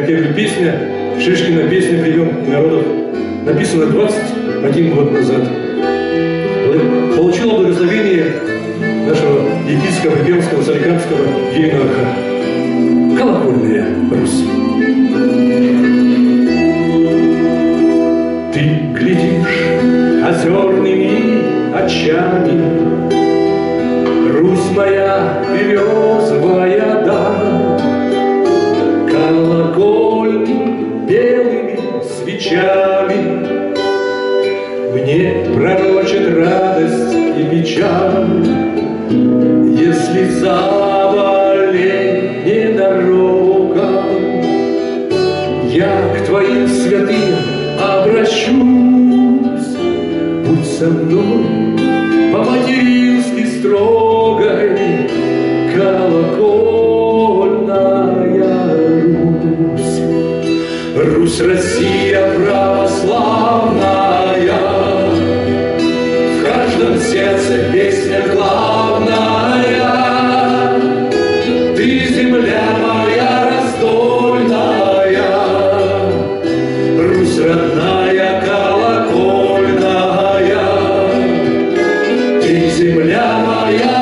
как я говорю, песня, Шишкина песня «Прием народов», написана 21 год назад. Получила благословение нашего епископа пермского, соликамского ейнарха. Колокольная Русь. Ты глядишь озерными очами, Русь моя березовая, свечами Мне пророчат радость и печаль, Если заболеть недорога, Я к твоим святым обращусь, Будь со мной по-матерински строгой, Русь, Россия православная, В каждом сердце песня главная. Ты земля моя раздольная, Русь родная колокольная, Ты земля моя